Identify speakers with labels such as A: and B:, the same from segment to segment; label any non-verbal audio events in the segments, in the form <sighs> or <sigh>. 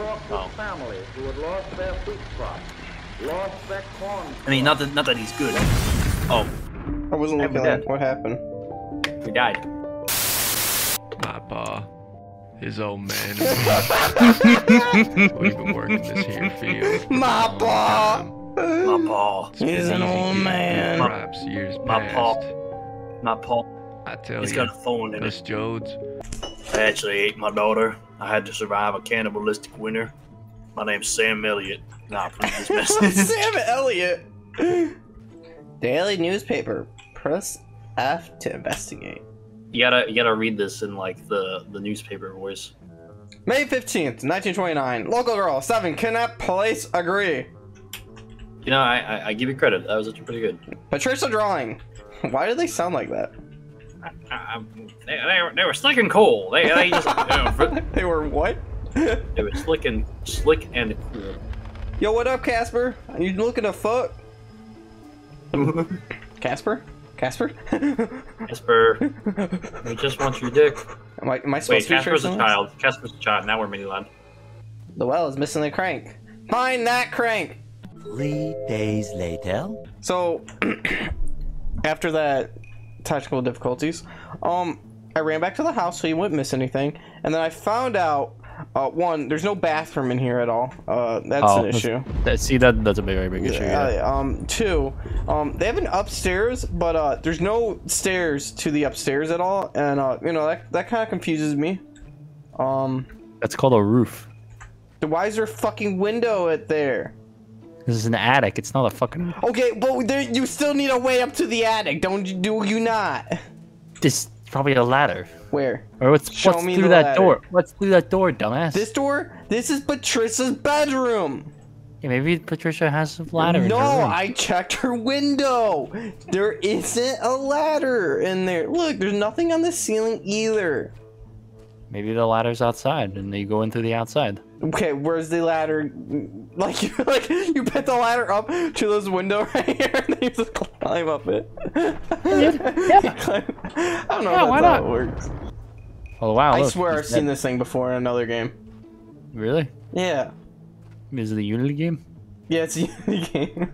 A: I talked with
B: Oh.
A: families who had lost their food crops, lost their corn.
B: I mean, not that not that he's good. Oh,
C: I wasn't
B: Hey,
C: looking at
B: dead.
C: what happened.
B: we died.
D: My pa, his old man. <laughs> We've been working this here field.
C: My
D: for a long
C: pa.
B: My paw.
C: He's an old man.
D: Perhaps years
B: My paw.
D: past.
B: My paw.
D: I tell
B: He's
D: you,
B: got a phone in
D: us
B: it.
D: Jodes,
B: I actually ate my daughter. I had to survive a cannibalistic winter. My name's Sam Elliott. Nah, please this <laughs> message.
C: Sam Elliott. Daily newspaper. Press F to investigate.
B: You gotta you gotta read this in like the the newspaper voice.
C: May 15th, 1929. Local girl, 7. Kidnap police agree.
B: You know, I I, I give you credit. That was actually pretty good.
C: Patricia drawing. <laughs> Why do they sound like that?
B: I, I, they, they, were, they were slick and cool. They, they just you know, <laughs> fr-
C: They were what?
B: they were slick and slick and cool.
C: Yo, what up, Casper? Are you looking to fuck? <laughs> Casper? Casper?
B: Casper, we just want your dick.
C: am, I, am I supposed
B: Wait,
C: to be
B: Casper's a
C: sure
B: child. Casper's a child. Now we're Miniland.
C: The well is missing the crank. Find that crank!
E: Three days later.
C: So, <clears throat> after that technical difficulties, um, I ran back to the house so you wouldn't miss anything, and then I found out, uh, one, there's no bathroom in here at all. Uh, that's
F: Oh,
C: an issue.
F: That, see, that that's a very big issue. Yeah.
C: Uh, um, two, um, they have an upstairs, but uh, there's no stairs to the upstairs at all, and uh, you know that that kind of confuses me. Um,
F: That's called a roof.
C: why is there a fucking window at there?
F: This is an attic. It's not a fucking.
C: Okay, but there, you still need a way up to the attic, don't you? Do you not?
F: This is probably a ladder.
C: Where?
F: Or what's
C: Show
F: what's
C: me
F: through that
C: ladder.
F: door? What's through that door, dumbass?
C: This door? This is Patricia's bedroom.
F: Yeah, maybe Patricia has a ladder. in
C: no,
F: her room.
C: I checked her window. There isn't a ladder in there. Look, there's nothing on the ceiling either.
F: Maybe the ladder's outside, and you go in through the outside.
C: Okay, where's the ladder? Like you, <laughs> like you put the ladder up to this window <laughs> right here, and then you just climb up it.
F: Yeah. <laughs>
C: I don't know
F: Yeah,
C: if
F: why
C: that's how
F: not?
C: it works.
F: Oh wow!
C: I
F: look,
C: swear I've
F: he's
C: seen
F: dead.
C: this thing before in another game.
F: Really?
C: Yeah.
F: Is it a Unity game?
C: Yeah, it's a Unity game.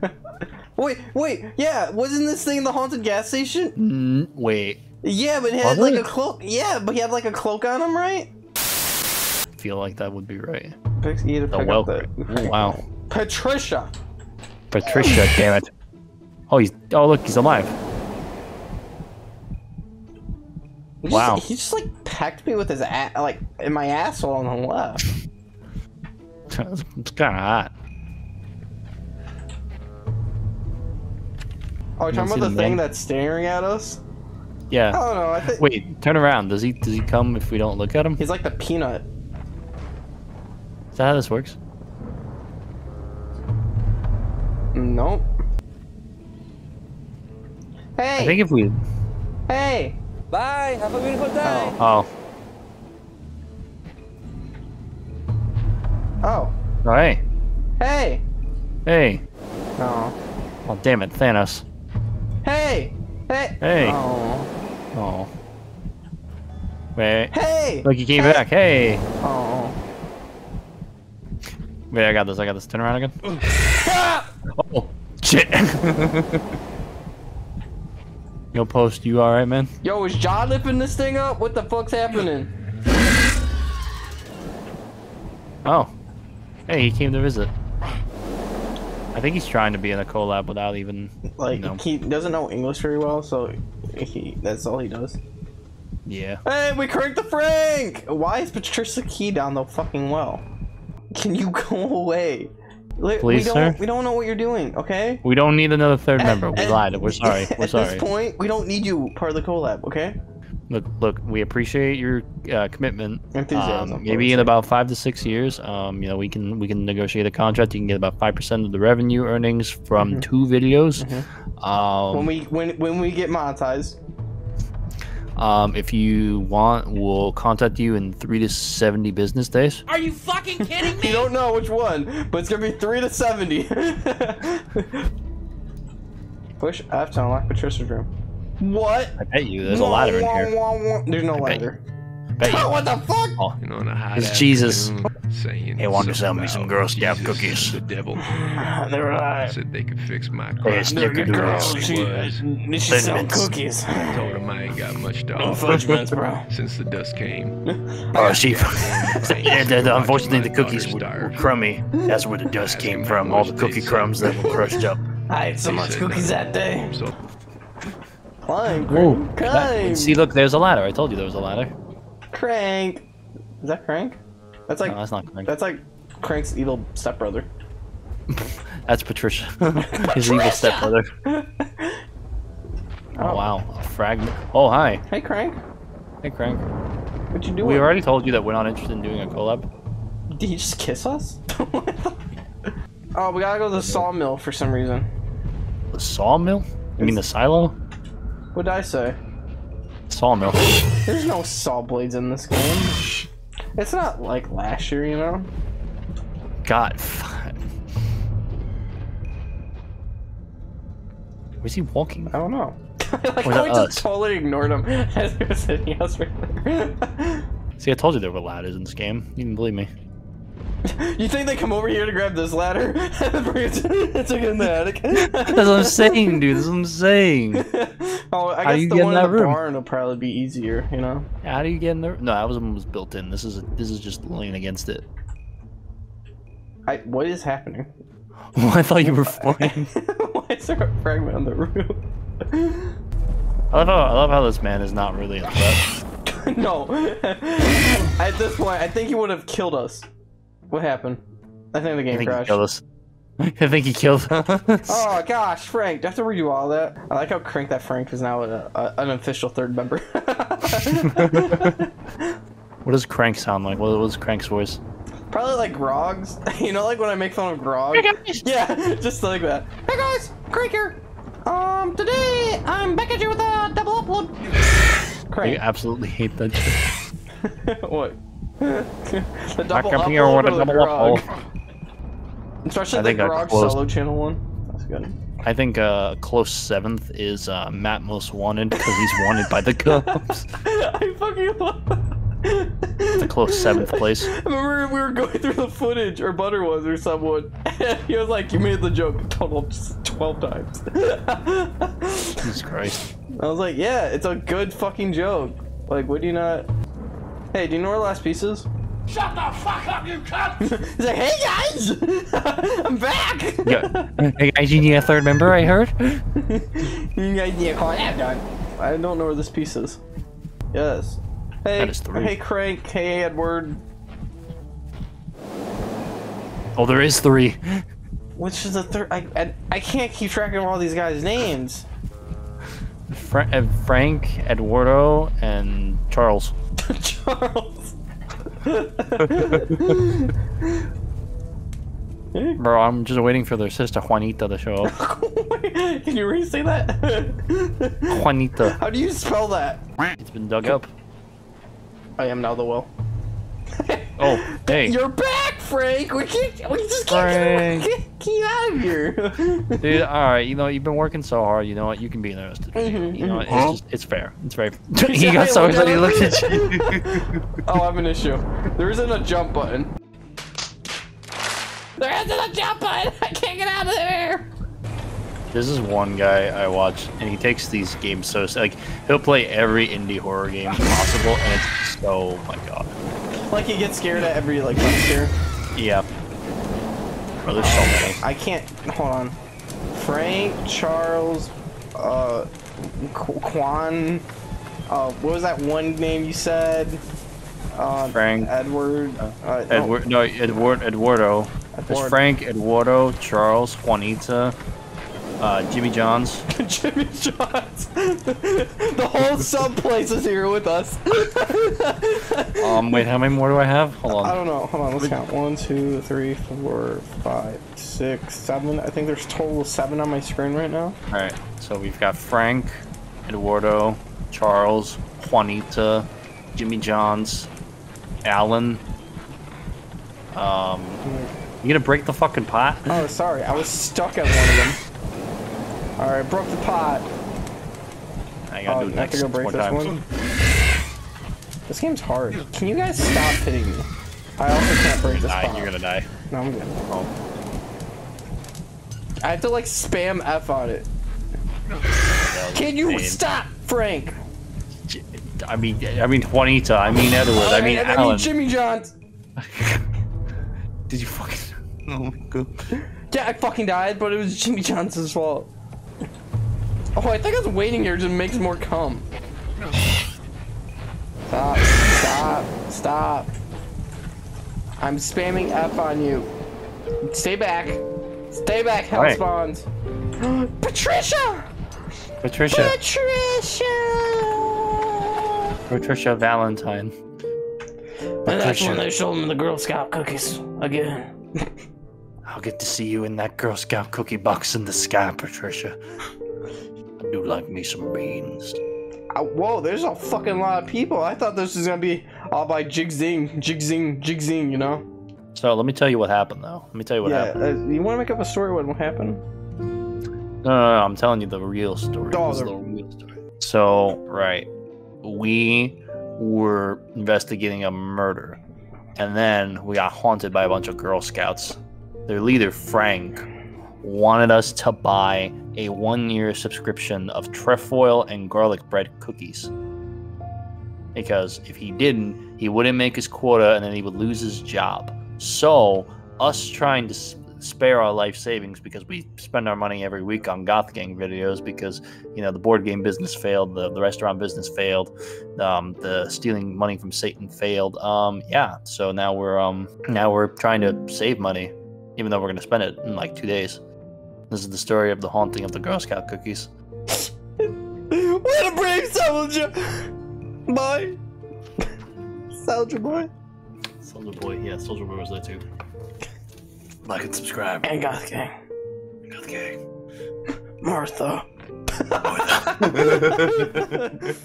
C: wait, wait, yeah, wasn't this thing the haunted gas station?
F: Mm, wait.
C: Yeah, but it had
F: Was
C: like
F: it?
C: a cloak. Yeah, but he had like a cloak on him, right?
F: I feel like that would be right.
C: Pix, you to
F: The
C: pick
F: well.
C: up the-
F: Oh, wow. <laughs>
C: Patricia.
F: Patricia, <laughs> damn it. Oh, he's. Oh, look, he's alive.
C: He
F: Wow.
C: Just, he just like pecked me with his ass, like in my asshole on the left. <laughs>
F: it's kind of hot.
C: Oh,
F: You
C: talking about the thing that's staring at us? I
F: Yeah.
C: don't know. I think
F: Wait, turn around. Does he does he come if we don't look at him?
C: he's like the peanut.
F: Is that how this works?
C: Nope. Hey,
F: I think if we.
C: hey.
E: Bye. Have a beautiful day.
C: Oh.
F: Oh.
C: Oh.
F: Oh, hey.
C: Hey.
F: Hey.
C: Oh.
F: Oh, damn it, Thanos.
C: Hey. Hey.
F: Hey.
C: Oh.
F: Oh. Wait.
C: Hey.
F: Look, he came
C: Hey.
F: back. Hey.
C: Oh.
F: Wait, I got this. I got this. Turn around again. <laughs> oh, shit. <laughs> Yo, Post, you alright, man?
C: Yo, is John lifting this thing up? What the fuck's happening?
F: Oh. Hey, he came to visit. I think he's trying to be in a collab without even,
C: Like
F: you know.
C: he doesn't know English very well, so he that's all he does.
F: Yeah.
C: Hey, we cranked the Frank! Why is Patricia Key down the fucking well? Can you <laughs> go away? Li- we
F: Please,
C: don't,
F: sir?
C: We don't know what you're doing, okay?
F: We don't need another third <laughs> member. We
C: At-
F: lied. We're sorry. We're
C: At
F: sorry. <laughs>
C: this point, we don't need you part of the collab, okay?
F: Look, look. We appreciate your uh, commitment.
C: Enthusiasm,
F: Um, maybe in about five to six years, um, you know, we can we can negotiate a contract. You can get about five percent of the revenue earnings from
C: Mhm.
F: two videos. Um,
C: when we when when we get monetized,
F: um, if you want, we'll contact you in three to seventy business days.
E: Are you fucking kidding me? <laughs>
C: you don't know which one, but it's gonna be three to seventy. <laughs> Push F to unlock Patricia's room. What?
F: I bet you there's a ladder in here.
C: There's no
F: I bet
C: ladder.
F: Bet <laughs> you.
C: what the fuck?
F: Oh,
D: you know, in a hot
F: It's Jesus.
D: afternoon, saying
B: They wanted to sell me some Girl Scout
D: Jesus
B: cookies.
D: The devil <laughs>
C: They were like,
D: said they could fix my
B: Hey,
D: crime.
C: they're good girls.
B: Snickerdoodles.
C: She,
D: was.
C: Uh, she sell cookies.
D: I <laughs> told him I ain't got much to
C: No
D: offer
C: fudge <laughs> mints, bro.
D: since the dust came.
B: Oh, she. yeah, the, the, unfortunately, the cookies were, were crummy. That's where the dust came from. All the cookie crumbs that were crushed up.
C: I ate so much cookies that day.
D: So
C: Climb,
F: Ooh,
C: crank,
F: that- see, look, there's a ladder. I told you there was a ladder.
C: Crank. Is that Crank? That's like
F: No, that's not Crank.
C: that's like Crank's evil stepbrother. <laughs>
F: That's Patricia. <laughs> His evil stepbrother. <laughs> Oh wow, a fragment. Oh hi,
C: Hey Crank,
F: hey Crank.
C: what you doing?
F: We already told you that we're not interested in doing a collab.
C: Did he just kiss us? oh, we gotta go to the sawmill for some reason.
F: The sawmill? You mean the silo?
C: What did I say?
F: Sawmill.
C: There's no saw blades in this game. It's not like last year, you know.
F: God. Where's he walking?
C: I don't know. <laughs> like
F: Or
C: how
F: is
C: we
F: that
C: just
F: us?
C: totally ignored him <laughs> as he was hitting us right there.
F: See, I told you there were ladders in this game. You didn't believe me. <laughs>
C: you think they come over here to grab this ladder and bring it to, to in the attic?
F: That's what I'm saying, dude. That's what I'm saying.
C: Oh, I
F: How
C: guess
F: you
C: the one in the
F: room?
C: barn will probably be easier, you know.
F: How do you get in there? No, that was one was built in. This is this is just leaning against it.
C: I, what is happening? <laughs>
F: I thought you were flying. <laughs>
C: Why is there a fragment on the roof? <laughs>
F: I love how I love how this man is not really a threat.
C: no. At this point, I think he would have killed us. What happened? I think the game
F: think he
C: crashed.
F: killed us. <laughs> I think he killed <laughs> us.
C: Oh gosh, Frank! Do I have to redo all that? I like how crank that Frank is now a, a, an official third member. <laughs>
F: What does Crank sound like? What was Crank's voice?
C: Probably like Grogs. You know, like when I make fun of Grog. Yeah, just like that. Hey guys, Crank here. Um, today I'm back at you with a double upload. <sighs>
F: I
C: Crank.
F: absolutely hate that shit.
C: what? the
F: Back
C: double
F: up
C: upload
F: here with a
C: the
F: double
C: Grog?
F: upload.
C: Especially
F: I
C: the Grog solo channel one. That's good.
F: I think uh, close seventh is uh, Matt Most Wanted because he's wanted by the <laughs> Cubs.
C: I fucking love
F: It's a close seventh place. <laughs>
C: I remember we were going through the footage, or Butter was, or someone, and <laughs> he was like, "You made the joke total twelve times."
F: Jesus Christ.
C: I was like, "Yeah, it's a good fucking joke." Like, would you not? Hey, do you know where the last piece is?
E: Shut the fuck up, you cunt! <laughs>
C: He's like, "Hey guys, <laughs> I'm back."
F: Yeah. Hey guys, you need a third member, I heard? <laughs>
C: you guys need to call that done. I don't know where this piece is. Yes. Hey,
F: That is three.
C: hey, Crank. Hey, Edward.
F: Oh, there is three.
C: Which is the third? I, I I can't keep track of all these guys' names.
F: Fra- uh, Frank, Eduardo, and Charles.
C: Charles. <laughs>
F: Bro, I'm just waiting for their sister Juanita to show up. <laughs>
C: Can you re-say that? <laughs>
F: Juanita.
C: How do you spell that?
F: It's been dug up.
C: I am now the will.
F: Oh, hey.
C: You're back, Frank. We can't. We just
F: Frank.
C: can't get, get, <laughs> get out of here. <laughs>
F: Dude, alright, you know, you've been working so hard, you know what, you can be in the rest of the video. You mm-hmm, know, what, it's mm-hmm. just, it's fair. It's very <laughs> He got so excited he looked at you.
C: oh, I have an issue. There isn't a jump button. There isn't a jump button. I can't get out of there.
F: This is one guy I watch, and he takes these games so like he'll play every indie horror game possible, and it's so oh my god,
C: Like he gets scared at every like jump scare.
F: Yeah. Bro, there's so many.
C: I can't. Hold on. Frank, Charles, uh, Qu- Quan. Uh, what was that one name you said? Uh,
F: Frank.
C: Edward. Uh, no,
F: Edward, no, Edward, Eduardo. There's
C: Edward.
F: Frank, Eduardo, Charles, Juanita, uh, Jimmy Johns. <laughs>
C: Jimmy Johns. <laughs> the whole <laughs> sub place is here with us.
F: Um, wait, how many more do I have? Hold on.
C: I don't know. Hold on. Let's count. One, two, three, four, five, six, seven. I think there's total of seven on my screen right now.
F: All right, so we've got Frank, Eduardo, Charles, Juanita, Jimmy Johns, Alan. Um, you gonna break the fucking pot?
C: Oh, sorry. I was stuck at one of them. All right, broke the pot.
F: I gotta
C: Oh,
F: do it
C: I have to
F: next
C: go break
F: more
C: this
F: times.
C: one. This game's hard. Can you guys stop hitting me? I also can't break this
F: Die,
C: pot.
F: you're gonna die.
C: No, I'm good.
F: Oh.
C: I have to like spam F on it. Can you
F: Insane.
C: stop, Frank?
F: I mean, I mean Juanita. I mean Edward. I mean
C: I
F: Alan.
C: mean Jimmy Johns. <laughs>
F: Did you fucking? Oh my god.
C: Yeah, I fucking died, but it was Jimmy Johnson's fault. Oh, I think I was waiting here to make more cum. Stop, stop, stop. I'm spamming F on you. Stay back. Stay back, hell
F: Right.
C: spawns. Patricia!
F: Patricia.
C: Patricia!
F: Patricia Valentine.
C: And that's when they showed him the Girl Scout cookies again.
F: I'll get to see you in that Girl Scout cookie box in the sky, Patricia. <laughs> Do like me some beans.
C: Uh, whoa, there's a fucking lot of people. I thought this was gonna be all by Jig Zing, Jig Zing, Jig Zing, you know?
F: So let me tell you what happened, though. Let me tell you what
C: yeah,
F: happened.
C: uh, you wanna make up a story what happened?
F: No, no, no, I'm telling you the real story.
C: Oh,
F: This is
C: the-
F: the real story. So, right, we were investigating a murder, and then we got haunted by a bunch of Girl Scouts. Their leader, Frank, wanted us to buy a one-year subscription of trefoil and garlic bread cookies. Because if he didn't, he wouldn't make his quota, and then he would lose his job. So, us trying to spare our life savings because we spend our money every week on goth gang videos because you know the board game business failed the, the restaurant business failed um, the stealing money from satan failed um, yeah so now we're um now we're trying to save money even though we're going to spend it in like two days this is the story of the haunting of the girl scout cookies <laughs>
C: what a brave soldier! Boy! soldier boy.
B: Soldier Boy, yeah, Soldier Boy was there too. Like and subscribe.
C: And Goth Gang.
B: Goth Gang.
C: Martha.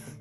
C: <laughs> <laughs>